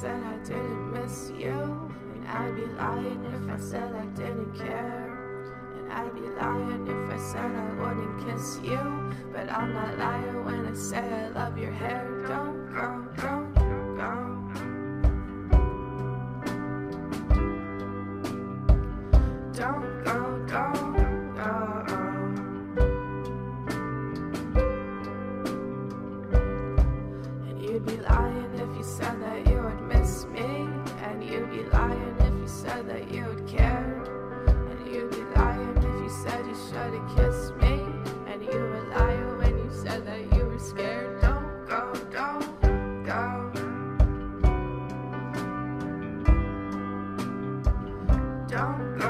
said I didn't miss you. And I'd be lying if I said I didn't care. And I'd be lying if I said I wouldn't kiss you. But I'm not lying when I say I love your hair. Don't go, don't go. Don't go, don't lying if you said that you would miss me. And you'd be lying if you said that you would care. And you'd be lying if you said you should have kissed me. And you were lying when you said that you were scared. Don't go, don't go. Don't go,